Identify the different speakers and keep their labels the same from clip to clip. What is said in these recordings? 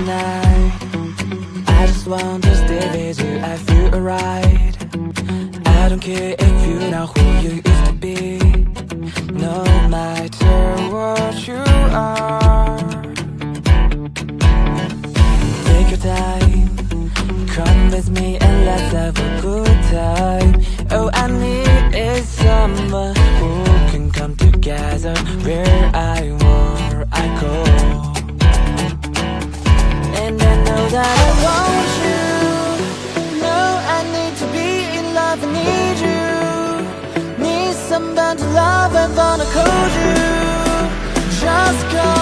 Speaker 1: tonight I just want to stay with you, I feel alright. I don't care if you know who you used to be. No matter what you are. Take your time. Come with me and let's have a good time. Oh, I need is someone who can come together Where I someone to love and wanna hold you. Just come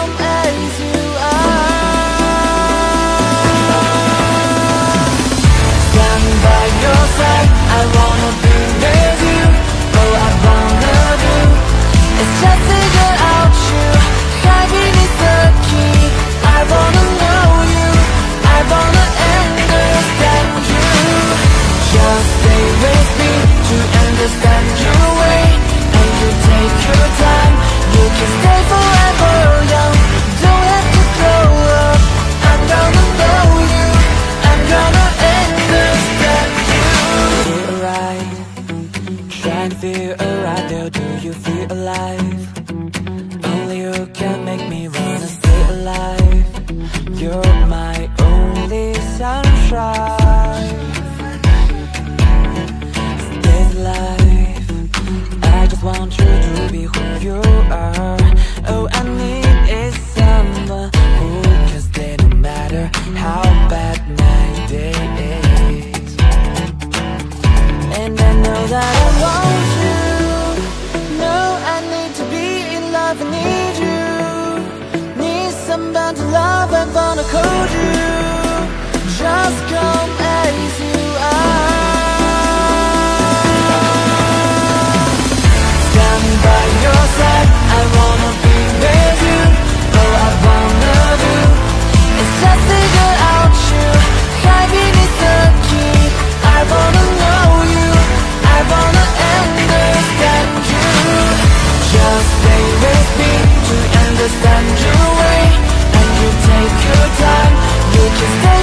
Speaker 1: To feel alright Though do you feel alive? Only you can make me wanna stay alive. You're my only sunshine. Stay alive. I just want you to be who you are. Oh, I need is someone who can stay no matter how bad my day is. And I know that I want understand your way And you take your time. You can stay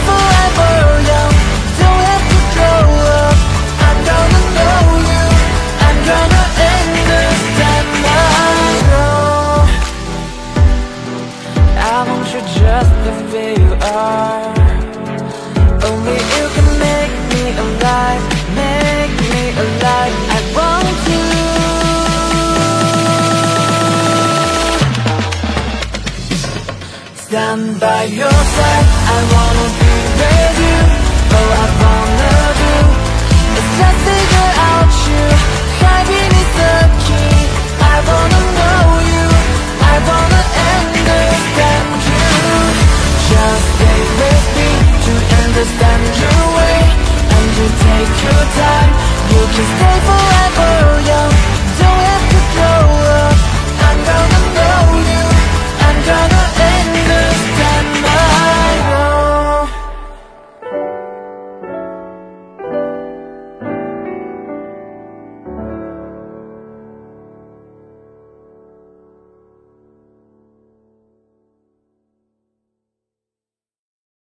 Speaker 1: Stand by your side. I wanna be with you. All I wanna do. Is just figure out you. Hiding is the key. I wanna know you. I wanna understand you. Just stay with me to understand your way. And you take your time. You can stay forever